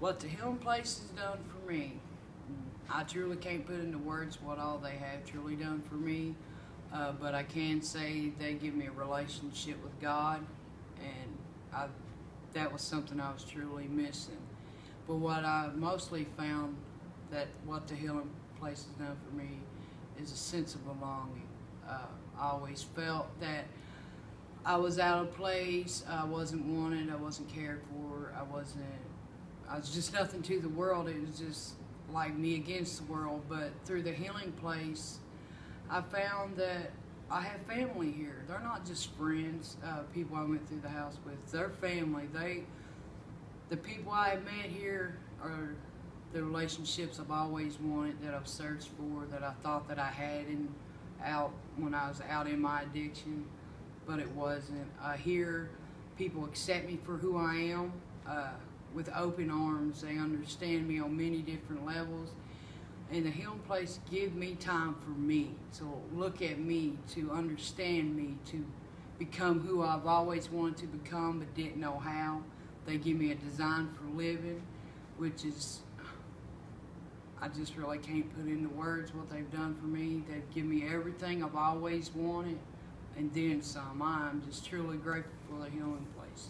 what the Healing Place has done for me, I truly can't put into words what all they have truly done for me. Uh, but I can say they give me a relationship with God, and I, that was something I was truly missing. But what I mostly found that what the Healing Place has done for me is a sense of belonging. Uh, I always felt that I was out of place. I wasn't wanted. I wasn't cared for. I wasn't. I was just nothing to the world. It was just like me against the world. But through the healing place, I found that I have family here. They're not just friends, uh, people I went through the house with. They're family. They, the people I have met here are the relationships I've always wanted, that I've searched for, that I thought that I had in out when I was out in my addiction, but it wasn't. Uh, here, people accept me for who I am uh, with open arms. They understand me on many different levels. And the healing place give me time for me to look at me, to understand me, to become who I've always wanted to become but didn't know how. They give me a design for living, which is I just really can't put into words what they've done for me. They've given me everything I've always wanted and then some. I'm just truly grateful for the healing place.